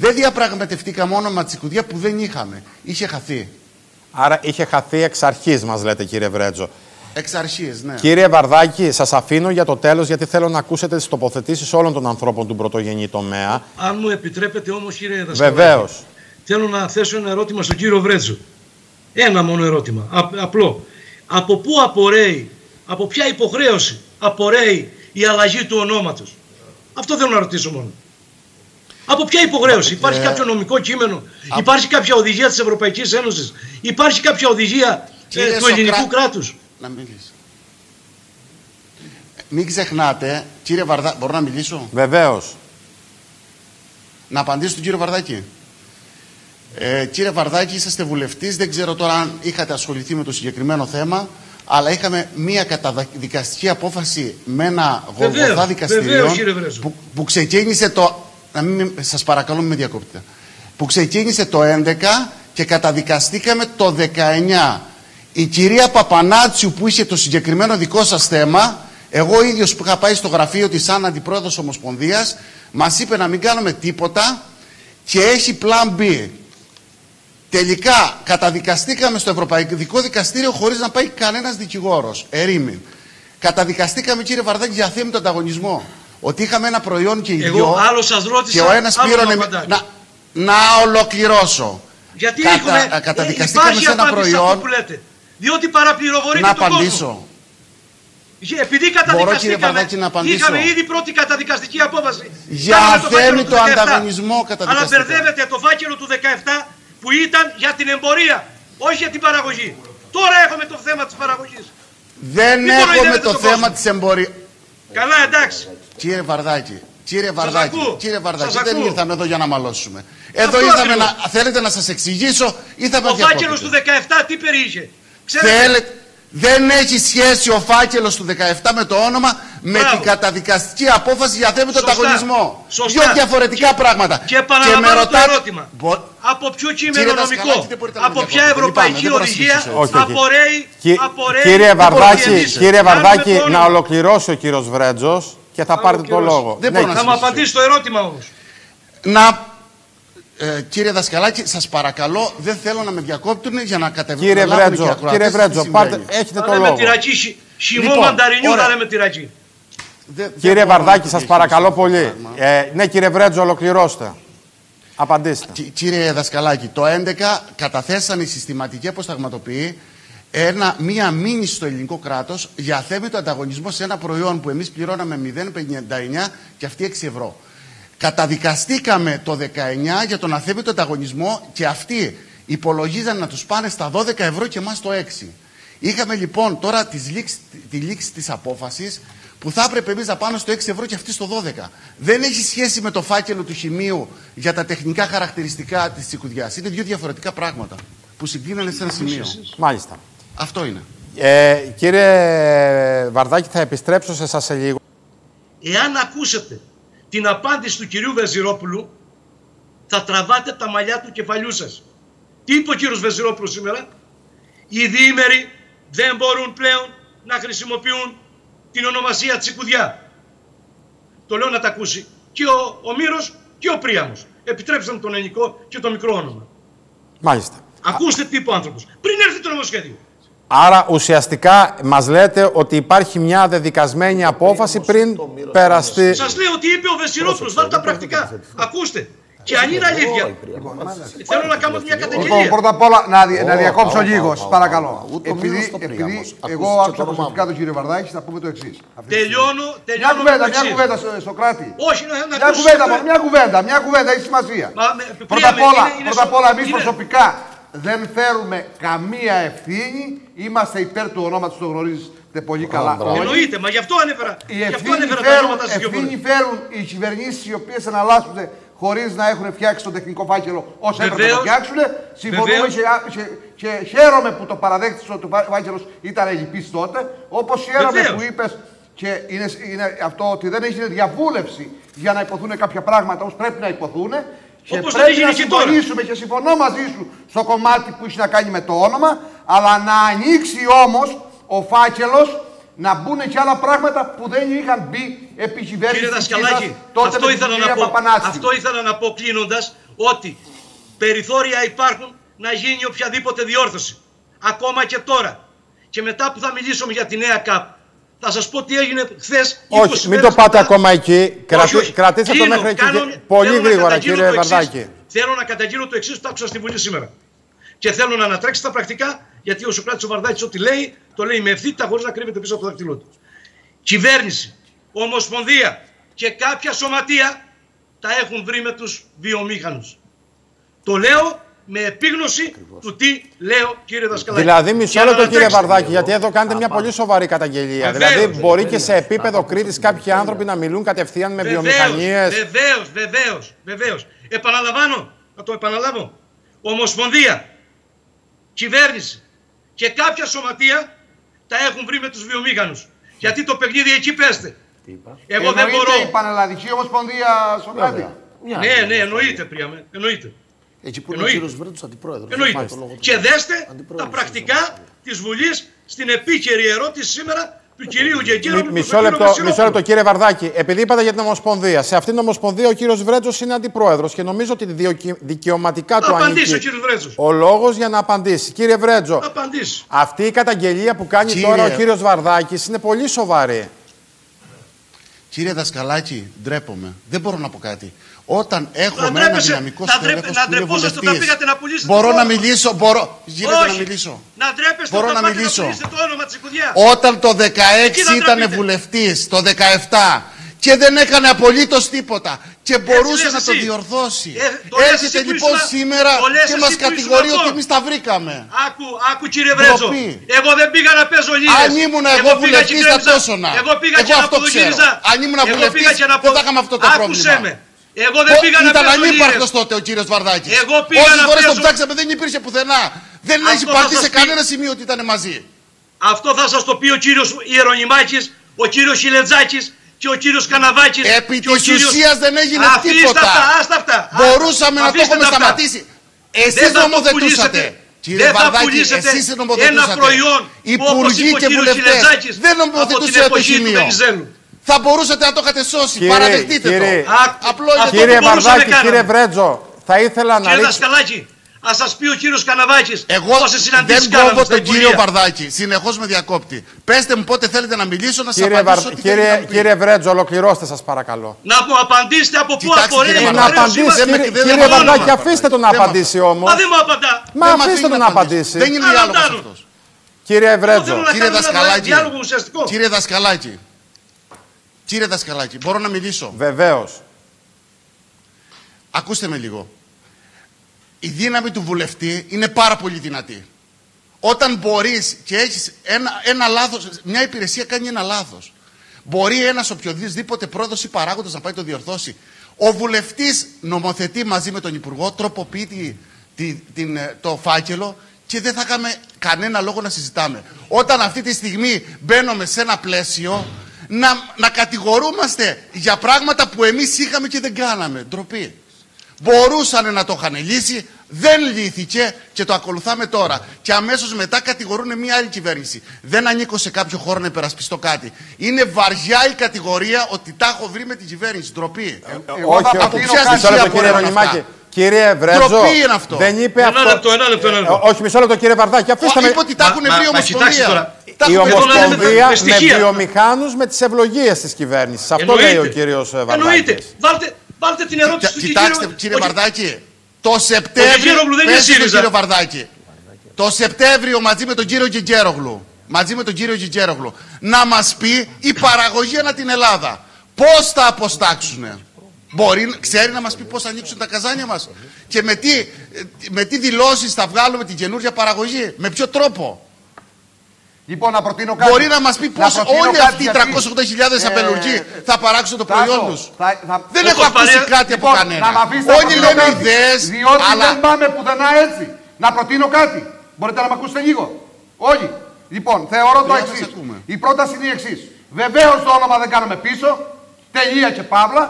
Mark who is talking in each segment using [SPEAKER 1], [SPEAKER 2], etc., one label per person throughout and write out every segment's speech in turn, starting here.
[SPEAKER 1] Δεν διαπραγματευτήκαμε όνομα Τσικουδιά που δεν είχαμε. Είχε χαθεί.
[SPEAKER 2] Άρα είχε χαθεί εξ αρχής, μας λέτε, κύριε Βρέτζο.
[SPEAKER 1] Εξ αρχής, ναι.
[SPEAKER 2] Κύριε Βαρδάκη, σας αφήνω για το τέλος, γιατί θέλω να ακούσετε τις τοποθετήσεις όλων των ανθρώπων του πρωτογενή τομέα.
[SPEAKER 3] Αν μου επιτρέπετε όμως, κύριε Δασκαλάκη.
[SPEAKER 2] Βεβαίως.
[SPEAKER 3] Θέλω να θέσω ένα ερώτημα στον κύριο Βρέτζο. Ένα μόνο ερώτημα. απλό. Από πού απορρέει, από ποια υποχρέωση απορρέει η αλλαγή του ονόματος; Αυτό θέλω να ρωτήσω μόνο. Από ποια υποχρέωση, υπάρχει κάποιο νομικό κείμενο, υπάρχει κάποια οδηγία της Ευρωπαϊκής Ένωσης, υπάρχει κάποια οδηγία ε, του ελληνικού κράτους;
[SPEAKER 1] Να μιλήσω. Μην ξεχνάτε, κύριε Βαρδάκη, μπορώ να μιλήσω;
[SPEAKER 2] Βεβαίως.
[SPEAKER 1] Να απαντήσω τον κύριο Βαρδάκη. Ε, κύριε Βαρδάκη, είσαστε βουλευτής. Δεν ξέρω τώρα αν είχατε ασχοληθεί με το συγκεκριμένο θέμα, αλλά είχαμε μία καταδικαστική απόφαση με ένα γολγοθά δικαστήριο που, που ξεκίνησε το. Να μην, σας παρακαλώ, μην με διακόπτετε. Που ξεκίνησε το 11 και καταδικαστήκαμε το 19. Η κυρία Παπανάτσιου που είχε το συγκεκριμένο δικό σας θέμα, εγώ ίδιος που είχα πάει στο γραφείο της σαν αντιπρόεδρος Ομοσπονδίας, μας είπε να μην κάνουμε τίποτα και έχει πλάν B. Τελικά καταδικαστήκαμε στο Ευρωπαϊκό Δικαστήριο χωρίς να πάει κανένας δικηγόρος. Ερήμην. Καταδικαστήκαμε κύριε Βαρδάκη για θέμη ανταγωνισμό. Ότι είχαμε ένα προϊόν και οι
[SPEAKER 3] Εγώ
[SPEAKER 1] δυο
[SPEAKER 3] άλλος σας ρώτησα,
[SPEAKER 1] και ο ένας πήρωνε... Να, να ολοκληρώσω.
[SPEAKER 3] Γιατί
[SPEAKER 1] Κατα,
[SPEAKER 3] έχουμε,
[SPEAKER 1] καταδικαστήκαμε σε ένα προϊόν...
[SPEAKER 3] που λέτε. Διότι παραπληροφορείτε
[SPEAKER 1] να
[SPEAKER 3] τον
[SPEAKER 1] απαντήσω.
[SPEAKER 3] κόσμο. Επειδή καταδικαστήκαμε,
[SPEAKER 1] να απαντήσω.
[SPEAKER 3] είχαμε ήδη πρώτη καταδικαστική απόφαση.
[SPEAKER 1] Για αθέμητο ανταγωνισμό καταδικαστήκαμε.
[SPEAKER 3] Αλλά μπερδεύετε το φάκελο του 17 που ήταν για την εμπορία, όχι για την παραγωγή. Τώρα έχουμε το θέμα της παραγωγής.
[SPEAKER 1] Δεν
[SPEAKER 3] Μην
[SPEAKER 1] έχουμε το,
[SPEAKER 3] το
[SPEAKER 1] θέμα της εμπορίας.
[SPEAKER 3] Καλά, εντάξει.
[SPEAKER 1] Κύριε Βαρδάκη, κύριε Βαρδάκη,
[SPEAKER 3] ακούω.
[SPEAKER 1] κύριε Βαρδάκη,
[SPEAKER 3] Σας
[SPEAKER 1] δεν
[SPEAKER 3] ακούω.
[SPEAKER 1] ήρθαμε εδώ για να μαλώσουμε. Εδώ
[SPEAKER 3] Αυτό
[SPEAKER 1] ήρθαμε
[SPEAKER 3] ακριβώς.
[SPEAKER 1] να. Θέλετε να σας εξηγήσω ή θα με
[SPEAKER 3] Ο φάκελος
[SPEAKER 1] διακόπτετε.
[SPEAKER 3] του 17 τι περιείχε; Ξέρετε,
[SPEAKER 1] Θέλετε. Δεν έχει σχέση ο φάκελος του 17 με το όνομα με
[SPEAKER 3] Μπράβο.
[SPEAKER 1] την καταδικαστική απόφαση για θέμα τον
[SPEAKER 3] Σωστά.
[SPEAKER 1] ανταγωνισμό.
[SPEAKER 3] Σωστά.
[SPEAKER 1] Δύο διαφορετικά πράγματα.
[SPEAKER 3] Και επαναλαμβάνω το ερώτημα.
[SPEAKER 1] Μπο-
[SPEAKER 3] Από ποιο κείμενο
[SPEAKER 1] Κύριε
[SPEAKER 3] νομικό,
[SPEAKER 1] Δασκαλάκη, δεν μπορείτε να με
[SPEAKER 3] από ποια
[SPEAKER 1] διακόπτετε.
[SPEAKER 3] ευρωπαϊκή
[SPEAKER 1] Λυπάμαι, δεν μπορώ να
[SPEAKER 3] οδηγία
[SPEAKER 1] συνεχίσω
[SPEAKER 2] έτσι. Όχι, όχι.
[SPEAKER 3] απορρέει,
[SPEAKER 2] Κυ-
[SPEAKER 3] απορρέει
[SPEAKER 2] Κύριε
[SPEAKER 3] η
[SPEAKER 2] Βαρδάκη,
[SPEAKER 3] προγενής.
[SPEAKER 2] κύριε
[SPEAKER 3] Κάνουμε
[SPEAKER 2] Βαρδάκη,
[SPEAKER 3] το
[SPEAKER 2] να
[SPEAKER 3] όνομα.
[SPEAKER 2] ολοκληρώσει ο κύριος Βρέτζος και θα πάρετε το
[SPEAKER 3] ολοκληρώσει.
[SPEAKER 2] λόγο.
[SPEAKER 1] Δεν
[SPEAKER 2] Ναι,
[SPEAKER 1] μπορώ να
[SPEAKER 3] Θα μου απαντήσει το ερώτημα όμως.
[SPEAKER 1] Να. Ε, κύριε Δασκαλάκη, σας παρακαλώ, δεν θέλω να με διακόπτουν για να κατεβούν
[SPEAKER 2] Κύριε
[SPEAKER 1] να λάβουν και οι
[SPEAKER 2] Βρέτζο,
[SPEAKER 1] ακροατές
[SPEAKER 2] κύριε
[SPEAKER 1] τις
[SPEAKER 2] Βρέτζο,
[SPEAKER 1] συμβαίνει.
[SPEAKER 2] πάρτε, έχετε
[SPEAKER 3] Θα
[SPEAKER 2] το
[SPEAKER 3] λέμε
[SPEAKER 2] λόγο.
[SPEAKER 3] τυρακί, χι- χυμό
[SPEAKER 1] Λοιπόν,
[SPEAKER 3] μανταρινιού
[SPEAKER 1] ωραία.
[SPEAKER 3] θα λέμε τυρακί.
[SPEAKER 1] Δεν- δεν
[SPEAKER 2] Κύριε
[SPEAKER 1] μπορώ να
[SPEAKER 2] Βαρδάκη,
[SPEAKER 1] το
[SPEAKER 2] σας
[SPEAKER 1] διαχειριστώ
[SPEAKER 2] παρακαλώ
[SPEAKER 1] αυτό το
[SPEAKER 2] πολύ.
[SPEAKER 1] πράγμα.
[SPEAKER 2] Ε, ναι, κύριε Βρέτζο, ολοκληρώστε. Απαντήστε.
[SPEAKER 1] Κι- Κύριε Δασκαλάκη, το 11 καταθέσαν οι συστηματικοί αποσταγματοποιοί ένα, μία μήνυση στο ελληνικό κράτος για αθέμητο ανταγωνισμό σε ένα προϊόν που εμείς πληρώναμε 0,59 και αυτοί 6 ευρώ. Καταδικαστήκαμε το 19 για τον αθέμητο ανταγωνισμό και αυτοί υπολογίζαν να τους πάνε στα 12 ευρώ και εμάς το 6. Είχαμε λοιπόν τώρα τις λήξη, τη λήξη της απόφασης που θα έπρεπε εμείς να πάμε στο 6 ευρώ και αυτοί στο 12. Δεν έχει σχέση με το φάκελο του χημείου για τα τεχνικά χαρακτηριστικά της τσικουδιάς. Είναι δύο διαφορετικά πράγματα που συγκλίνανε σε ένα σημείο.
[SPEAKER 2] Μάλιστα.
[SPEAKER 1] Αυτό είναι.
[SPEAKER 2] Ε, κύριε Βαρδάκη, θα επιστρέψω σε εσάς σε λίγο.
[SPEAKER 3] Εάν ακούσετε την απάντηση του κυρίου Βεζιρόπουλου, θα τραβάτε τα μαλλιά του κεφαλιού σας. Τι είπε ο κύριος Βεζιρόπουλος σήμερα; Οι διήμεροι δεν μπορούν πλέον να χρησιμοποιούν την ονομασία Τσικουδιά. Το λέω να τα ακούσει και ο, ο Μύρος και ο Πρίαμος. Επιτρέψτε μου τον ελληνικό και το μικρό όνομα.
[SPEAKER 2] Μάλιστα.
[SPEAKER 3] Ακούστε τι είπε ο άνθρωπος. Πριν έρθει το νομοσχέδιο.
[SPEAKER 2] Άρα ουσιαστικά μας λέτε ότι υπάρχει μια δεδικασμένη απόφαση πριν περαστεί...
[SPEAKER 3] Σας λέω ότι είπε ο Βεζιρόπουλος. Βάλτε τα πρακτικά. Ακούστε. Και αν είναι αλήθεια, θέλω να κάνω μια
[SPEAKER 4] Λοιπόν,
[SPEAKER 3] καταγγελία.
[SPEAKER 4] πρώτα απ' όλα να, δι- να
[SPEAKER 1] Ω,
[SPEAKER 4] διακόψω
[SPEAKER 1] ω,
[SPEAKER 4] λίγος,
[SPEAKER 1] ω,
[SPEAKER 4] σας
[SPEAKER 1] ω,
[SPEAKER 4] παρακαλώ.
[SPEAKER 1] ω, ούτε ο
[SPEAKER 4] Επειδή,
[SPEAKER 1] Μύρος το
[SPEAKER 4] επειδή
[SPEAKER 1] Πρίαμος.
[SPEAKER 4] εγώ
[SPEAKER 1] Ακούστε
[SPEAKER 4] άκουσα
[SPEAKER 1] το όνομά
[SPEAKER 4] προσωπικά
[SPEAKER 1] μου.
[SPEAKER 4] τον κύριο Βαρδάκη, θα πούμε το εξής.
[SPEAKER 3] Τελειώνω,
[SPEAKER 4] Μια
[SPEAKER 3] τελειώνω με
[SPEAKER 4] κουβέντα,
[SPEAKER 3] το
[SPEAKER 4] μια
[SPEAKER 3] εξής.
[SPEAKER 4] κουβέντα, στο- Σοκράτη.
[SPEAKER 3] Όχι, να, να
[SPEAKER 4] Μια
[SPEAKER 3] ακούσεις
[SPEAKER 4] κουβέντα,
[SPEAKER 3] αυτό.
[SPEAKER 4] μόνο, μια κουβέντα, μια κουβέντα, έχει σημασία.
[SPEAKER 3] Μα, με-
[SPEAKER 4] Πρώτα απ'
[SPEAKER 3] Πρίαμε,
[SPEAKER 4] όλα,
[SPEAKER 3] είναι- είναι
[SPEAKER 4] πρώτα απ'
[SPEAKER 3] σο-
[SPEAKER 4] όλα εμείς
[SPEAKER 3] είναι-
[SPEAKER 4] προσωπικά δεν φέρουμε καμία ευθύνη. Είμαστε υπέρ του ονόματος, το γνωρίζετε πολύ καλά. όλοι.
[SPEAKER 3] Εννοείται, μα γι' αυτό ανέφερα.
[SPEAKER 4] Οι
[SPEAKER 3] Γι' αυτό
[SPEAKER 4] ευθύνη
[SPEAKER 3] ανέφερα τα
[SPEAKER 4] φέρουν,
[SPEAKER 3] ονόματα στις δύο
[SPEAKER 4] ευθύνη
[SPEAKER 3] φορές.
[SPEAKER 4] φέρουν οι κυβερνήσεις οι οποίες εναλλάσσονται χωρίς να έχουν φτιάξει το τεχνικό φάκελο όσο έπρεπε να το
[SPEAKER 3] Βεβαίως.
[SPEAKER 4] φτιάξουν. Συμφωνούμε
[SPEAKER 3] Βεβαίως.
[SPEAKER 4] και, και, και χαίρομαι που το παραδέχτης ότι ο φάκελος ήταν ελληπή τότε. Όπως χαίρομαι
[SPEAKER 3] Βεβαίως.
[SPEAKER 4] που είπες και είναι, είναι αυτό ότι δεν έγινε διαβούλευση για να υποθούν κάποια πράγματα όπω πρέπει να υποθούν. Και
[SPEAKER 3] Όπως δεν
[SPEAKER 4] πρέπει
[SPEAKER 3] έγινε
[SPEAKER 4] να
[SPEAKER 3] και τώρα.
[SPEAKER 4] συμφωνήσουμε και συμφωνώ μαζί σου στο κομμάτι που έχει να κάνει με το όνομα, αλλά να ανοίξει όμως ο φάκελος να μπουν και άλλα πράγματα που δεν είχαν μπει επί κυβέρνησης
[SPEAKER 3] Κύριε
[SPEAKER 4] της
[SPEAKER 3] Δασκαλάκη,
[SPEAKER 4] Κίτσας, τότε
[SPEAKER 3] αυτό
[SPEAKER 4] με την
[SPEAKER 3] ήθελα,
[SPEAKER 4] κυρία
[SPEAKER 3] να πω,
[SPEAKER 4] Παπανάση.
[SPEAKER 3] αυτό ήθελα να πω κλείνοντας ότι περιθώρια υπάρχουν να γίνει οποιαδήποτε διόρθωση. Ακόμα και τώρα. Και μετά που θα μιλήσουμε για τη νέα ΚΑΠ, θα σας πω τι έγινε χθες.
[SPEAKER 2] Όχι, μην το πάτε ακόμα εκεί. Κρατη...
[SPEAKER 3] όχι.
[SPEAKER 2] Κρατήστε το
[SPEAKER 3] Κλείνω.
[SPEAKER 2] μέχρι εκεί.
[SPEAKER 3] Κάνω-
[SPEAKER 2] Πολύ
[SPEAKER 3] θέλω να
[SPEAKER 2] γρήγορα,
[SPEAKER 3] καταγγείλω
[SPEAKER 2] κύριε
[SPEAKER 3] το εξής.
[SPEAKER 2] Βαρδάκη.
[SPEAKER 3] Θέλω να καταγγείλω το εξής που το άκουσα στη Βουλή σήμερα. Και θέλω να ανατρέξει τα πρακτικά, γιατί ο Σοκράτης ο Βαρδάκης ό,τι λέει, το λέει με ευθύτητα χωρίς να κρύβεται πίσω από το δακτυλό του. Κυβέρνηση, Ομοσπονδία και κάποια σωματεία τα έχουν βρει με τους βιομήχανους. Το λέω με επίγνωση του τι λέω, κύριε Δασκαλάκη.
[SPEAKER 2] Δηλαδή, μισό
[SPEAKER 3] Για να
[SPEAKER 2] λεπτό κύριε
[SPEAKER 3] ανατρέξετε.
[SPEAKER 2] Βαρδάκη, γιατί εδώ κάνετε μια πολύ σοβαρή καταγγελία.
[SPEAKER 3] Βεβαίως.
[SPEAKER 2] Δηλαδή, μπορεί και σε επίπεδο Κρήτης κάποιοι άνθρωποι να μιλούν κατευθείαν με βιομηχανίες.
[SPEAKER 3] Βεβαίως, βεβαίως, βεβαίως. Επαναλαμβάνω, να το επαναλάβω. Ομοσπονδία, κυβέρνηση και κάποια σωματεία τα έχουν βρει με τους βιομήχανους. Γιατί το παιχνίδι εκεί πέστε. Εγώ δεν
[SPEAKER 4] Εννοείται
[SPEAKER 3] μπορώ.
[SPEAKER 4] η Πανελλαδική Ομοσπονδία Σοκράτη.
[SPEAKER 3] Ναι, ναι, εννοείται Πριάμε. Εννοείται.
[SPEAKER 5] Εκεί που είναι ο
[SPEAKER 3] Εννοείται.
[SPEAKER 5] κύριος Βρέτος αντιπρόεδρος.
[SPEAKER 3] εννοείται. Και δέστε τα πρακτικά της Βουλής στην επίκαιρη ερώτηση σήμερα του κυρίου Γεγγέρου.
[SPEAKER 2] Μι- Μισό λεπτό, μισό λεπτό, κύριε Βαρδάκη. Επειδή είπατε για την Ομοσπονδία, σε αυτήν την Ομοσπονδία ο κύριος Βρέτζο είναι αντιπρόεδρος και νομίζω ότι δικαιω- δικαιωματικά
[SPEAKER 3] Θα
[SPEAKER 2] του
[SPEAKER 3] απαντήσει ο
[SPEAKER 2] ανήκει
[SPEAKER 3] κύριος Βρέτσος.
[SPEAKER 2] ο λόγος για να απαντήσει. Κύριε Βρέτζο,
[SPEAKER 3] Θα απαντήσει.
[SPEAKER 2] αυτή η καταγγελία που κάνει
[SPEAKER 1] Κύριε-
[SPEAKER 2] τώρα ο κύριος Βαρδάκης είναι πολύ σοβαρή.
[SPEAKER 1] Κύριε Δασκαλάκη, ντρέπομαι. Δεν μπορώ να πω κάτι. Όταν
[SPEAKER 3] Να
[SPEAKER 1] έχουμε ένα
[SPEAKER 3] ντρέπεσαι,
[SPEAKER 1] δυναμικό
[SPEAKER 3] να ντρέπε-
[SPEAKER 1] στέλεχος
[SPEAKER 3] να
[SPEAKER 1] που είναι
[SPEAKER 3] ντρεπόσαστε όταν
[SPEAKER 1] βουλευτής.
[SPEAKER 3] πήγατε να πουλήσετε
[SPEAKER 1] Μπορώ
[SPEAKER 3] το
[SPEAKER 1] να
[SPEAKER 3] όνομα.
[SPEAKER 1] μιλήσω, μπορώ. Γίνεται να
[SPEAKER 3] Όχι.
[SPEAKER 1] μιλήσω.
[SPEAKER 3] Να ντρέπεστε
[SPEAKER 1] Μπορώ
[SPEAKER 3] όταν
[SPEAKER 1] να
[SPEAKER 3] πάτε
[SPEAKER 1] μιλήσω.
[SPEAKER 3] να πουλήσετε το όνομα της οικογένειας.
[SPEAKER 1] Όταν το 16
[SPEAKER 3] να
[SPEAKER 1] ήταν
[SPEAKER 3] ντραπείτε.
[SPEAKER 1] βουλευτής, το 17 και δεν έκανε απολύτως τίποτα και μπορούσε
[SPEAKER 3] λες
[SPEAKER 1] να το
[SPEAKER 3] εσύ;
[SPEAKER 1] διορθώσει.
[SPEAKER 3] Ε, το λες
[SPEAKER 1] Έρχεται
[SPEAKER 3] εσύ που
[SPEAKER 1] λοιπόν
[SPEAKER 3] ήσουν-
[SPEAKER 1] σήμερα
[SPEAKER 3] το λες
[SPEAKER 1] και
[SPEAKER 3] εσύ
[SPEAKER 1] μας
[SPEAKER 3] που
[SPEAKER 1] κατηγορεί
[SPEAKER 3] ήσουν
[SPEAKER 1] ότι
[SPEAKER 3] αυτό.
[SPEAKER 1] εμείς τα βρήκαμε.
[SPEAKER 3] Άκου, άκου κύριε Βρέτσο.
[SPEAKER 1] Ντροπή.
[SPEAKER 3] Εγώ δεν πήγα να παίζω λίγες.
[SPEAKER 1] Αν ήμουν εγώ
[SPEAKER 3] πήγα και
[SPEAKER 1] βουλευτής θα
[SPEAKER 3] γκρέμιζα.
[SPEAKER 1] τόσωνα.
[SPEAKER 3] Εγώ πήγα
[SPEAKER 1] Εγώ
[SPEAKER 3] και να
[SPEAKER 1] αυτό ξέρω.
[SPEAKER 3] ποδογύριζα.
[SPEAKER 1] Αν ήμουν
[SPEAKER 3] Εγώ
[SPEAKER 1] βουλευτής,
[SPEAKER 3] πήγα και να
[SPEAKER 1] δεν θα είχαμε αυτό το
[SPEAKER 3] Άκουσέ
[SPEAKER 1] πρόβλημα.
[SPEAKER 3] με. Εγώ δεν πήγα να
[SPEAKER 1] Ήταν
[SPEAKER 3] παίζω
[SPEAKER 1] ανύπαρκτος
[SPEAKER 3] λίγες.
[SPEAKER 1] τότε ο κύριος Βαρδάκης.
[SPEAKER 3] Εγώ πήγα
[SPEAKER 1] Όσες
[SPEAKER 3] να
[SPEAKER 1] φορές το
[SPEAKER 3] παίζω-
[SPEAKER 1] ψάξαμε δεν υπήρχε πουθενά. Δεν
[SPEAKER 3] Αυτό
[SPEAKER 1] έχει
[SPEAKER 3] θα
[SPEAKER 1] πάρθει
[SPEAKER 3] σας
[SPEAKER 1] σε
[SPEAKER 3] πει-
[SPEAKER 1] κανένα σημείο ότι ήταν μαζί.
[SPEAKER 3] Αυτό θα σας το πει ο κύριος Ιερονιμάκης, ο κύριος Χιλετζάκης και ο κύριος Καναβάκης.
[SPEAKER 1] Επί
[SPEAKER 3] και ο
[SPEAKER 1] της
[SPEAKER 3] κύριος-
[SPEAKER 1] ουσίας δεν έγινε
[SPEAKER 3] Αφήστε
[SPEAKER 1] τίποτα.
[SPEAKER 3] αυτά, άστα αυτά.
[SPEAKER 1] Μπορούσαμε να το
[SPEAKER 3] Αφήστε
[SPEAKER 1] έχουμε
[SPEAKER 3] τα αυτά.
[SPEAKER 1] σταματήσει. Εσείς
[SPEAKER 3] Δεν θα το
[SPEAKER 1] νομοθετούσατε.
[SPEAKER 3] πουλήσετε.
[SPEAKER 1] Κύριε
[SPEAKER 3] Δεν θα
[SPEAKER 1] Βαρδάκη,
[SPEAKER 3] πουλήσετε
[SPEAKER 1] εσείς
[SPEAKER 3] ένα
[SPEAKER 1] νομοθετούσατε.
[SPEAKER 3] προϊόν που όπως
[SPEAKER 1] Υπουργοί
[SPEAKER 3] είπε ο
[SPEAKER 1] και
[SPEAKER 3] κύριος
[SPEAKER 1] βουλευτές
[SPEAKER 3] Χιλετζάκης
[SPEAKER 1] δεν
[SPEAKER 3] από την
[SPEAKER 1] νομοθετούσατε το
[SPEAKER 3] εποχή του
[SPEAKER 1] σημείο.
[SPEAKER 3] Βενιζέλου.
[SPEAKER 1] Θα μπορούσατε να το είχατε σώσει.
[SPEAKER 2] Κύριε-
[SPEAKER 1] Παραδεχτείτε
[SPEAKER 2] κύριε-
[SPEAKER 1] το.
[SPEAKER 3] Α,
[SPEAKER 1] Απλό
[SPEAKER 3] αυτό
[SPEAKER 1] είναι
[SPEAKER 3] που
[SPEAKER 2] Κύριε
[SPEAKER 3] μπορούσαμε
[SPEAKER 2] Βαρδάκη,
[SPEAKER 3] κάναμε.
[SPEAKER 2] κύριε Βρέτζο, θα ήθελα να
[SPEAKER 3] Κύριε
[SPEAKER 2] ρίξω.
[SPEAKER 3] Δασκαλάκη, ας σας πει ο κύριος Καναβάκης
[SPEAKER 1] Εγώ
[SPEAKER 3] πόσες συναντήσεις
[SPEAKER 1] δεν
[SPEAKER 3] κάναμε
[SPEAKER 1] κόβω
[SPEAKER 3] στα
[SPEAKER 1] τον κύριο
[SPEAKER 3] Υπουργεία.
[SPEAKER 1] Βαρδάκη. Συνεχώς με διακόπτη. Πέστε μου πότε θέλετε να μιλήσω, να σας
[SPEAKER 2] Κύριε,
[SPEAKER 1] απαντήσω.
[SPEAKER 2] Βαρ...
[SPEAKER 1] ό,τι θέλετε να
[SPEAKER 2] κύριε,
[SPEAKER 1] μου πείτε.
[SPEAKER 2] κύριε Βρέτζο, ολοκληρώστε σας παρακαλώ.
[SPEAKER 3] Να μου απαντήσετε από πού
[SPEAKER 1] Κοιτάξτε,
[SPEAKER 3] απορρέει
[SPEAKER 1] κύριε
[SPEAKER 3] η
[SPEAKER 2] να
[SPEAKER 1] Βαρδάκη,
[SPEAKER 3] υποχρέωσή
[SPEAKER 2] απαντήσει,
[SPEAKER 3] μας.
[SPEAKER 1] δεν με-
[SPEAKER 2] κύριε,
[SPEAKER 1] δεν
[SPEAKER 2] κύριε
[SPEAKER 1] με αφήνει
[SPEAKER 2] Βαρδάκη,
[SPEAKER 1] να
[SPEAKER 2] αφήστε τον να
[SPEAKER 1] Δεν με
[SPEAKER 2] απαντήσει όμως.
[SPEAKER 3] Μα δεν μου απαντά.
[SPEAKER 2] Μα
[SPEAKER 1] Δεν μ'
[SPEAKER 2] αφήστε
[SPEAKER 1] αφήνει
[SPEAKER 2] τον
[SPEAKER 1] να
[SPEAKER 2] να απαντήσει.
[SPEAKER 1] Δεν είναι
[SPEAKER 3] Αλλά
[SPEAKER 1] διάλογος
[SPEAKER 3] αντάλλου.
[SPEAKER 1] αυτός.
[SPEAKER 2] Κύριε
[SPEAKER 3] Εγώ
[SPEAKER 2] Βρέτζο,
[SPEAKER 3] θέλω να
[SPEAKER 1] Κύριε
[SPEAKER 3] κάνω ένα
[SPEAKER 1] Δασκαλάκη.
[SPEAKER 3] διάλογο ουσιαστικό.
[SPEAKER 1] Κύριε Δασκαλάκη. Κύριε Δασκαλάκη, μπορώ να μιλήσω;
[SPEAKER 2] βεβαίως.
[SPEAKER 1] Ακούστε με λίγο. Η δύναμη του βουλευτή είναι πάρα πολύ δυνατή. Όταν μπορείς και έχεις ένα, ένα λάθος, μια υπηρεσία κάνει ένα λάθος. Μπορεί ένας οποιοδήποτε πρόεδρος ή παράγοντας να πάει το διορθώσει. Ο βουλευτής νομοθετεί μαζί με τον Υπουργό, τροποποιεί τη, τη- την, ε, το φάκελο και δεν θα είχαμε κανένα λόγο να συζητάμε. Όταν αυτή τη στιγμή μπαίνουμε σε ένα πλαίσιο να, να κατηγορούμαστε για πράγματα που εμείς είχαμε και δεν κάναμε. Ντροπή. Μπορούσαν να το είχαν λύσει, δεν λύθηκε και το ακολουθάμε τώρα. Και αμέσως μετά κατηγορούν μια άλλη κυβέρνηση. Δεν ανήκω σε κάποιο χώρο να υπερασπιστώ κάτι. Είναι βαριά η κατηγορία ότι τα έχω βρει με την κυβέρνηση. Ντροπή.
[SPEAKER 4] Εγώ
[SPEAKER 2] όχι,
[SPEAKER 4] θα
[SPEAKER 2] όχι.
[SPEAKER 4] προτείνω
[SPEAKER 1] ποια
[SPEAKER 4] κάτι.
[SPEAKER 2] Μισό λεπτό,
[SPEAKER 1] στοιχεία
[SPEAKER 2] κύριε
[SPEAKER 1] απορρέουν
[SPEAKER 2] Ρονιμάκη.
[SPEAKER 1] αυτά.
[SPEAKER 2] Κύριε Βρέτζο,
[SPEAKER 1] Ντροπή είναι αυτό.
[SPEAKER 2] δεν είπε
[SPEAKER 3] Ένα
[SPEAKER 2] αυτό.
[SPEAKER 3] λεπτό, ένα λεπτό, ένα λεπτό.
[SPEAKER 2] Ε, όχι, μισό λεπτό, κύριε Βαρδάκη. Αφήστε
[SPEAKER 1] Όχι,
[SPEAKER 2] με.
[SPEAKER 1] είπε ότι τα έχουν
[SPEAKER 3] Μα-
[SPEAKER 1] βρει η
[SPEAKER 3] μα- μα κοιτάξτε
[SPEAKER 1] Ομοσπονδία.
[SPEAKER 3] τώρα.
[SPEAKER 1] Τα
[SPEAKER 2] Η
[SPEAKER 1] έχουν βρει.
[SPEAKER 3] Εδώ να λέμε
[SPEAKER 2] Ομοσπονδία
[SPEAKER 3] με
[SPEAKER 2] με
[SPEAKER 3] στοιχεία.
[SPEAKER 2] βιομηχάνους με τις ευλογίες τη κυβέρνηση. Αυτό λέει ο κύριος Βαρδάκης.
[SPEAKER 3] Εννοείται. Βάλτε, βάλτε την ερώτηση του
[SPEAKER 1] Κοιτάξτε,
[SPEAKER 3] κύριου-
[SPEAKER 1] κύριε
[SPEAKER 3] όχι,
[SPEAKER 1] Βαρδάκη, το Σεπτέμβριο.
[SPEAKER 3] Γεγέρογλου δεν είναι
[SPEAKER 1] Πέστε στον
[SPEAKER 3] ΣΥΡΙΖΑ.
[SPEAKER 1] κύριο Βαρδάκη. Το Σεπτέμβριο μαζί με τον κύριο Γιγέρογλου, μαζί με τον κύριο Γιγέρογλου, να μας πει η παραγωγή ανά την Ελλάδα. Πώς θα αποστάξουνε; Μπορεί, ξέρει να μας πει πώς θα ανοίξουν τα καζάνια μας; Και με τι, με τι δηλώσεις θα βγάλουμε την καινούργια παραγωγή; Με ποιο τρόπο;
[SPEAKER 4] Λοιπόν, να προτείνω κάτι.
[SPEAKER 1] Μπορεί να μας πει πώς
[SPEAKER 4] Να προτείνω
[SPEAKER 1] όλοι
[SPEAKER 4] κάτι,
[SPEAKER 1] αυτοί οι
[SPEAKER 4] γιατί,
[SPEAKER 1] 380.000
[SPEAKER 4] ε,
[SPEAKER 1] απελουργοί θα παράξουν το
[SPEAKER 4] Τάσο,
[SPEAKER 1] προϊόν τους;
[SPEAKER 4] θα- θα-
[SPEAKER 1] Δεν
[SPEAKER 3] Όπως
[SPEAKER 1] έχω ακούσει
[SPEAKER 3] παρέα-
[SPEAKER 1] κάτι από
[SPEAKER 4] Λοιπόν,
[SPEAKER 1] κανένα.
[SPEAKER 4] να μ' αφήσετε να
[SPEAKER 1] Όλοι
[SPEAKER 4] προτείνω
[SPEAKER 1] λένε
[SPEAKER 4] κάτι,
[SPEAKER 1] ιδέες,
[SPEAKER 4] Διότι
[SPEAKER 1] αλλά
[SPEAKER 4] δεν πάμε πουθενά έτσι. Να προτείνω κάτι. Μπορείτε να με ακούσετε λίγο. Όχι. Λοιπόν, θεωρώ το
[SPEAKER 1] Πρέπει να
[SPEAKER 4] εξής.
[SPEAKER 1] σας ακούμε.
[SPEAKER 4] Η πρόταση είναι η εξής. Βεβαίως το όνομα δεν κάνουμε πίσω. Τελεία και παύλα.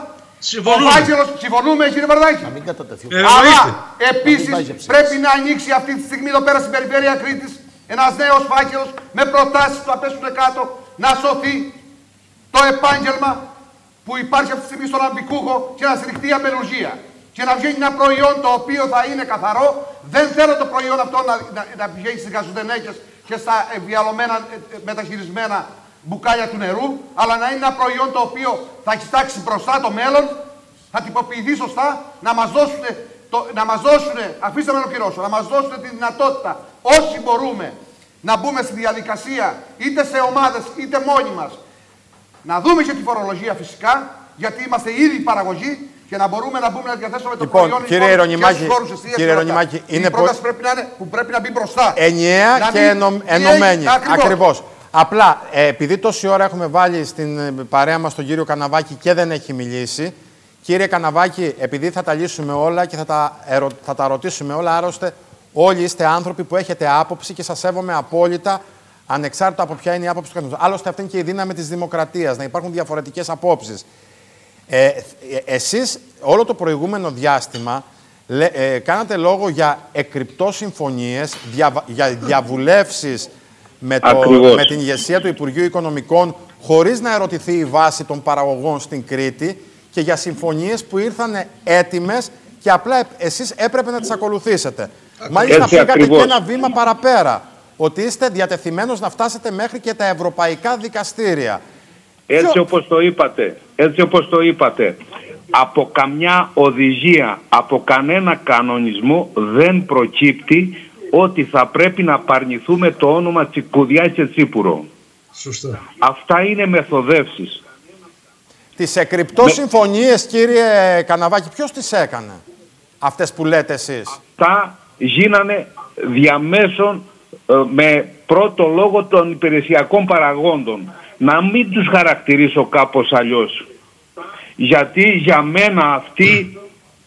[SPEAKER 3] Συμφωνούμε.
[SPEAKER 4] Ο Βάγγελος, συμφωνούμε, κύριε Βαρδάκη.
[SPEAKER 5] Να μην κατατεθεί.
[SPEAKER 3] Ε,
[SPEAKER 4] Αλλά
[SPEAKER 3] εννοείται.
[SPEAKER 4] επίσης
[SPEAKER 5] Να μην πάει για ψήφιση.
[SPEAKER 4] πρέπει να ανοίξει αυτή τη στιγμή εδώ πέρα στην περιφέρεια Κρήτης ένας νέος φάκελος με προτάσεις που θα πέσουν κάτω να σωθεί το επάγγελμα που υπάρχει αυτή τη στιγμή στον αμπικούχο και να στηριχτεί η αμελουργία. Και να βγαίνει ένα προϊόν το οποίο θα είναι καθαρό. Δεν θέλω το προϊόν αυτό να, να, να βγαίνει στις γαζουδενέκε και στα ευβιαλωμένα ε, ε, μεταχειρισμένα μπουκάλια του νερού, αλλά να είναι ένα προϊόν το οποίο θα κοιτάξει μπροστά το μέλλον, θα τυποποιηθεί σωστά, να μας δώσουν, το, να μας δώσουν, αφήστε με να ολοκληρώσω, να μας δώσουν τη δυνατότητα όσοι μπορούμε να μπούμε στη διαδικασία είτε σε ομάδες είτε μόνοι μας να δούμε και τη φορολογία φυσικά, γιατί είμαστε ήδη παραγωγή και να μπορούμε να μπούμε να διαθέσουμε το
[SPEAKER 2] λοιπόν,
[SPEAKER 4] προϊόν
[SPEAKER 2] κύριε Ρονιμάκη, κύριε
[SPEAKER 4] Ρονιμάκη, είναι η πρόταση πρέπει να είναι, που πρέπει να μπει μπροστά.
[SPEAKER 2] Ενιαία και ενω, ενωμένη. Ακριβώς. Απλά, ε, επειδή τόση ώρα έχουμε βάλει στην ε, παρέα μας τον κύριο Καναβάκη και δεν έχει μιλήσει, κύριε Καναβάκη, επειδή θα τα λύσουμε όλα και θα τα, θα τα ρωτήσουμε όλα, άρρωστε όλοι είστε άνθρωποι που έχετε άποψη και σας σέβομαι απόλυτα ανεξάρτητα από ποια είναι η άποψη του καθενός. Άλλωστε, αυτή είναι και η δύναμη της δημοκρατίας, να υπάρχουν διαφορετικές απόψεις. Ε, ε Εσείς όλο το προηγούμενο διάστημα λέ, ε, κάνατε λόγο για εκρυπτό συμφωνίες, για διαβουλεύσεις με, με την ηγεσία του Υπουργείου Οικονομικών, χωρίς να ερωτηθεί η βάση των παραγωγών στην Κρήτη και για συμφωνίες που ήρθαν έτοιμες και απλά εσείς έπρεπε να τις ακολουθήσετε. Μάλιστα, πήγατε και ένα βήμα παραπέρα ότι είστε διατεθειμένος να φτάσετε μέχρι και τα ευρωπαϊκά δικαστήρια.
[SPEAKER 5] Έτσι όπως το είπατε, έτσι όπως το είπατε, από καμιά οδηγία, από κανένα κανονισμό δεν προκύπτει ότι θα πρέπει να παρνηθούμε το όνομα Τσικουδιά και Τσίπουρο.
[SPEAKER 3] Σωστά.
[SPEAKER 5] Αυτά είναι μεθοδεύσεις.
[SPEAKER 2] Τις εκρυπτό Με... συμφωνίες, κύριε Καναβάκη, ποιος τις έκανε, αυτές που λέτε εσείς;
[SPEAKER 5] Αυτά γίνανε διαμέσων ε, με πρώτο λόγο των υπηρεσιακών παραγόντων. Να μην τους χαρακτηρίσω κάπως αλλιώς. Γιατί για μένα αυτοί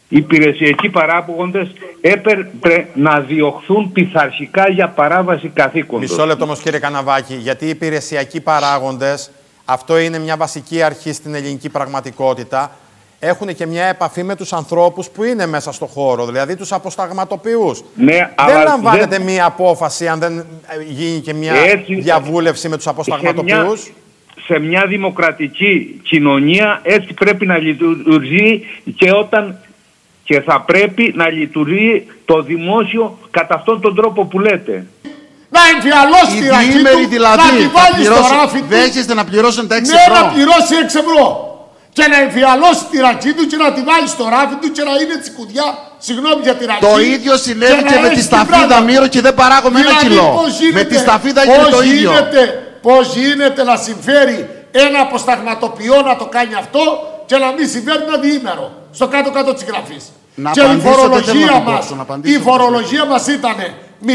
[SPEAKER 5] οι υπηρεσιακοί παράγοντες έπρεπε να διωχθούν πειθαρχικά για παράβαση καθήκοντος.
[SPEAKER 2] Μισό λεπτό όμως κύριε Καναβάκη, γιατί οι υπηρεσιακοί παράγοντες, αυτό είναι μια βασική αρχή στην ελληνική πραγματικότητα, έχουν και μια επαφή με τους ανθρώπους που είναι μέσα στο χώρο, δηλαδή τους αποσταγματοποιούς.
[SPEAKER 5] Ναι,
[SPEAKER 2] δεν λαμβάνεται μια απόφαση αν δεν γίνει και μια διαβούλευση με τους αποσταγματοποιούς.
[SPEAKER 5] Σε μια, σε μια δημοκρατική κοινωνία έτσι πρέπει να λειτουργεί και όταν και θα πρέπει να λειτουργεί το δημόσιο κατά αυτόν τον τρόπο που λέτε.
[SPEAKER 6] Να εμφιαλώσει τη ραχή του,
[SPEAKER 1] δηλαδή,
[SPEAKER 6] να τη βάλεις στο ράφι του.
[SPEAKER 1] Δέχεστε να πληρώσουν τα 6
[SPEAKER 6] ναι, ευρώ; να πληρώσει 6 ευρώ και να εμφιαλώσει τη ρακή του και να τη βάλει στο ράφι του και να είναι τσικουδιά. Συγγνώμη για τη ρακή.
[SPEAKER 1] Το ίδιο συνέβη και, και με τη σταφίδα Μύρο και δεν παράγουμε ένα δηλαδή, κιλό. με τη σταφίδα γίνεται το ίδιο.
[SPEAKER 6] Πώς γίνεται να συμφέρει ένα αποσταγματοποιό να το κάνει αυτό και να μην συμφέρει ένα διήμερο στο κάτω-κάτω της γραφής. Και η φορολογία μα η φορολογία μας ήταν 0,59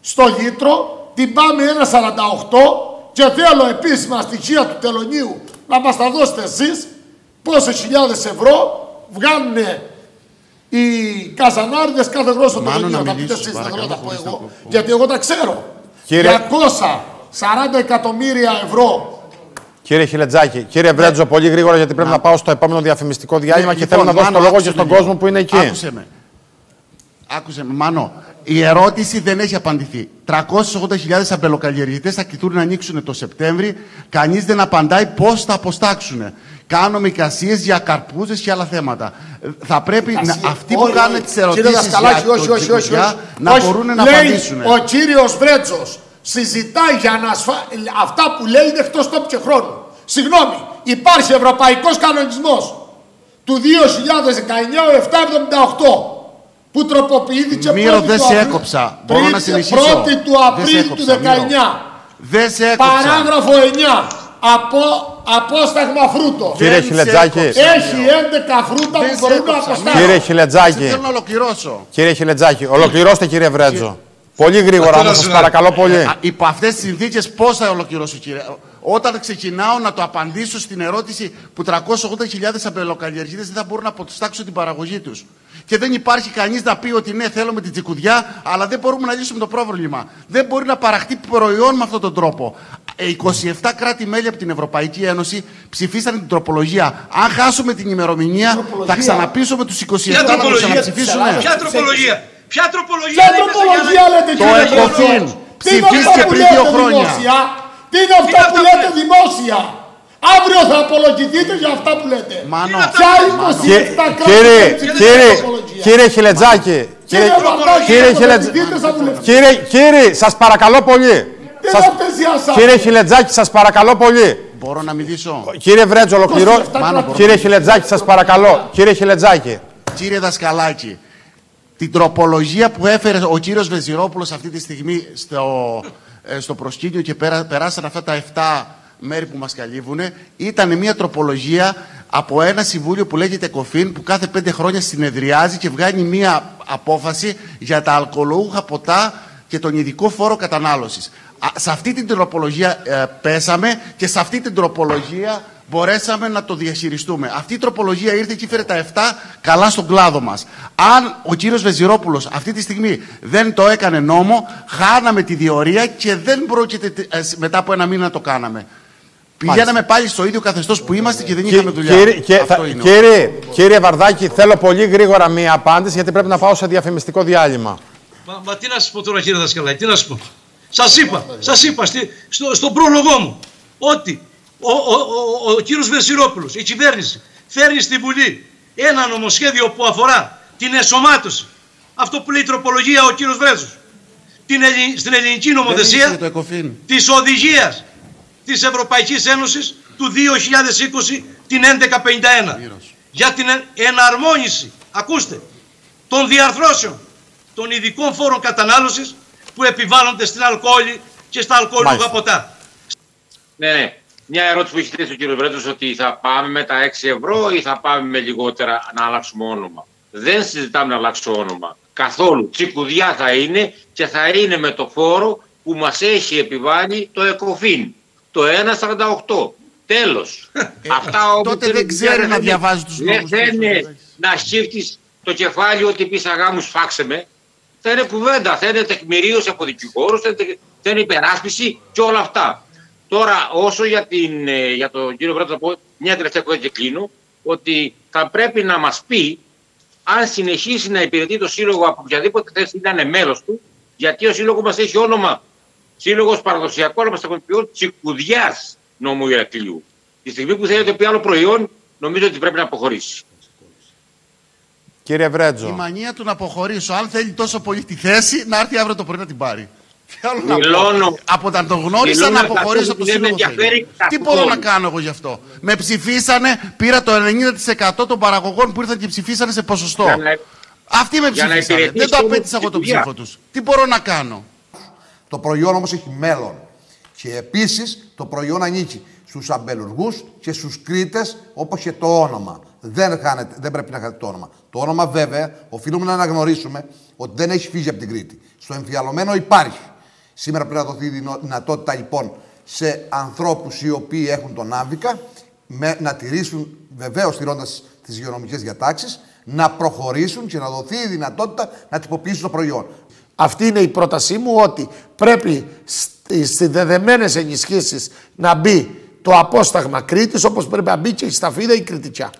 [SPEAKER 6] στο λίτρο, την πάμε 1,48 και θέλω επίσημα στοιχεία του τελωνίου να μας τα δώσετε εσείς πόσες χιλιάδες ευρώ βγάλουν οι καζανάριδες κάθε χρόνο στο τελωνίο. Θα πείτε εσείς, δεν τα πω εγώ. Γιατί εγώ τα ξέρω. Κύριε... 240 εκατομμύρια ευρώ
[SPEAKER 2] Κύριε Χιλετζάκη, κύριε Βρέτζο, πολύ γρήγορα γιατί πρέπει να, να πάω στο επόμενο διαφημιστικό διάλειμμα ναι, και θέλω να λοιπόν, δώσω το λόγο και στον κόσμο που είναι εκεί.
[SPEAKER 1] Άκουσε με. Άκουσε με, Μάνο. Η ερώτηση δεν έχει απαντηθεί. 380.000 αμπελοκαλλιεργητές θα κοιτούν να ανοίξουν το Σεπτέμβρη. Κανείς δεν απαντάει πώς θα αποστάξουν. Κάνουμε εικασίε για καρπούζες και άλλα θέματα. Θα πρέπει να, αυτοί που κάνουν τις ερωτήσεις να μπορούν να απαντήσουν.
[SPEAKER 6] Ο κύριος Βρέτζο συζητάει για να ασφα... αυτά που λέει είναι εκτός τόπου και χρόνου. Συγγνώμη, υπάρχει ευρωπαϊκός κανονισμός του 2019 778 που τροποποιήθηκε
[SPEAKER 1] Μύρο, δεν σε έκοψα. Μπορώ να συνεχίσω;
[SPEAKER 6] 1η του Απρίλη του 19.
[SPEAKER 1] Δεν σε έκοψα.
[SPEAKER 6] Παράγραφο 9. Από απόσταγμα φρούτο.
[SPEAKER 2] Κύριε Χιλετζάκη.
[SPEAKER 6] Έχει 11 φρούτα που μπορούν να αποστάγουν.
[SPEAKER 2] Κύριε Χιλετζάκη.
[SPEAKER 1] Θέλω να ολοκληρώσω.
[SPEAKER 2] Κύριε Χιλετζάκη, ολοκληρώστε κύριε Βρέτζο. Πολύ γρήγορα, όμως, σας παρακαλώ πολύ.
[SPEAKER 1] Υπό αυτές τις συνθήκες, πώς θα ολοκληρώσω, κύριε. Όταν ξεκινάω να το απαντήσω στην ερώτηση που 380.000 αμπελοκαλλιεργητέ δεν θα μπορούν να αποστάξουν την παραγωγή τους. Και δεν υπάρχει κανείς να πει ότι ναι, θέλουμε την τσικουδιά, αλλά δεν μπορούμε να λύσουμε το πρόβλημα. Δεν μπορεί να παραχτεί προϊόν με αυτόν τον τρόπο. 27 ε, κράτη-μέλη από την Ευρωπαϊκή Ένωση ψηφίσαν την τροπολογία. Αν χάσουμε την ημερομηνία, θα ξαναπείσουμε τους 27 να το ξαναψηφίσουμε.
[SPEAKER 3] Ποια τροπολογία; Ποια τροπολογία,
[SPEAKER 6] Ποια τροπολογία λέτε
[SPEAKER 1] κύριε Το ΕΚΟΦΗΝ ψηφίστηκε πριν δύο χρόνια.
[SPEAKER 6] Τι είναι αυτά που λέτε δημόσια; Αύριο θα απολογηθείτε για αυτά που λέτε.
[SPEAKER 1] Μάνο.
[SPEAKER 6] Ποια 27
[SPEAKER 2] Κύριε, κύριε, κύριε Χιλετζάκη, κύριε, κύριε Χιλετζάκη, κύριε, κύριε, σας παρακαλώ πολύ. Σας, κύριε Χιλετζάκη, σας παρακαλώ πολύ.
[SPEAKER 1] Μπορώ να μιλήσω;
[SPEAKER 2] Κύριε Βρέτζο, ολοκληρώ. Κύριε Χιλετζάκη, σας παρακαλώ. Κύριε Χιλετζάκη.
[SPEAKER 1] Κύριε Δασκαλάκη, την τροπολογία που έφερε ο κύριος Βεζιρόπουλος αυτή τη στιγμή στο, ε, στο προσκήνιο και πέρα, περάσαν αυτά τα 7 μέρη που μας καλύβουν ήταν μια τροπολογία από ένα συμβούλιο που λέγεται Κοφίν που κάθε πέντε χρόνια συνεδριάζει και βγάνει μια απόφαση για τα αλκοολούχα ποτά και τον ειδικό φόρο κατανάλωσης. σε αυτή την τροπολογία ε, πέσαμε και σε αυτή την τροπολογία μπορέσαμε να το διαχειριστούμε. Αυτή η τροπολογία ήρθε και φέρε τα 7 καλά στον κλάδο μας. Αν ο κύριος Βεζιρόπουλος αυτή τη στιγμή δεν το έκανε νόμο, χάναμε τη διορία και δεν πρόκειται ε, μετά από ένα μήνα να το κάναμε. Πηγαίναμε πάλι στο ίδιο καθεστώς που είμαστε και δεν είχαμε δουλειά.
[SPEAKER 2] Κύριε, θα, κύριε, κύριε Βαρδάκη, θέλω πολύ γρήγορα μία απάντηση γιατί πρέπει να πάω σε διαφημιστικό διάλειμμα.
[SPEAKER 3] Μα, μα τι να σα πω τώρα, κύριε Δασκαλάκη, τι να σα πω. Σας είπα, σας είπα στη, στο, στον πρόλογό μου ότι ο, ο, ο, ο κύριος Βερσιρόπουλος, η κυβέρνηση, φέρνει στη Βουλή ένα νομοσχέδιο που αφορά την εσωμάτωση. Αυτό που λέει η τροπολογία ο κύριος Βρέζος. Την, στην ελληνική νομοθεσία της οδηγίας της Ευρωπαϊκής Ένωσης του 2020 την 1151 για την εναρμόνιση, ακούστε, των διαρθρώσεων των ειδικών φόρων κατανάλωσης που επιβάλλονται στην αλκοόλη και στα αλκοολούχα ποτά.
[SPEAKER 7] Ναι, ναι. Μια ερώτηση που έχει θέσει ο κύριος Βρέτος ότι θα πάμε με τα 6 ευρώ ή θα πάμε με λιγότερα να αλλάξουμε όνομα. Δεν συζητάμε να αλλάξουμε όνομα. Καθόλου. Τσικουδιά θα είναι και θα είναι με το φόρο που μας έχει επιβάλει το ΕΚΟΦΗΝ. Το 1,48. Τέλος.
[SPEAKER 1] Ε, Αυτά όμως τότε δεν ξέρει να διαβάζει τους νόμους.
[SPEAKER 7] Δεν είναι να σκύφτεις το κεφάλι ότι πεις αγάμου σφάξε με. Θα είναι κουβέντα, θα είναι τεκμηρίωση από δικηγόρους, θα είναι υπεράσπιση και όλα αυτά. Τώρα, όσο για, την, ε, για τον κύριο Βρέτο, θα πω μια τελευταία κουβέντα και κλείνω, ότι θα πρέπει να μας πει αν συνεχίσει να υπηρετεί το Σύλλογο από οποιαδήποτε θέση ήταν μέλος του, γιατί ο Σύλλογος μας έχει όνομα Σύλλογος Παραδοσιακός Ονομαστικοποιών Τσικουδιάς νόμου Ηρακλείου. Τη στιγμή που θέλετε πει άλλο προϊόν, νομίζω ότι πρέπει να αποχωρήσει.
[SPEAKER 2] Κύριε Βρέτζο.
[SPEAKER 1] Η μανία του να αποχωρήσω, αν θέλει τόσο πολύ τη θέση, να έρθει αύριο το πρωί να την πάρει.
[SPEAKER 7] Μιλώνω.
[SPEAKER 1] Από όταν τον γνώρισα να αποχωρήσω από το σύλλογο. Τι μπορώ να κάνω εγώ γι' αυτό; Με ψηφίσανε, πήρα το 90% των παραγωγών που ήρθαν και ψηφίσανε σε ποσοστό. Να... Αυτοί με ψηφίσανε. Δεν το απέτησα εγώ τον ψήφο τους. Τι μπορώ να κάνω;
[SPEAKER 4] Το προϊόν όμως έχει μέλλον. Και επίσης το προϊόν ανήκει στους αμπελουργούς και στους κρίτε όπως και το όνομα. Δεν, χάνεται, δεν πρέπει να χάνεται το όνομα. Το όνομα βέβαια οφείλουμε να αναγνωρίσουμε ότι δεν έχει φύγει από την Κρήτη. Στο εμφιαλωμένο υπάρχει. Σήμερα πρέπει να δοθεί δυνατότητα λοιπόν σε ανθρώπους οι οποίοι έχουν τον άμβικα να τηρήσουν, βεβαίως τηρώντας τις υγειονομικές διατάξεις, να προχωρήσουν και να δοθεί η δυνατότητα να τυποποιήσουν το προϊόν.
[SPEAKER 6] Αυτή είναι η πρότασή μου ότι πρέπει στι δεδεμένε ενισχύσεις να μπει το απόσταγμα Κρήτης όπως πρέπει να μπει και η σταφίδα η Κρητичά.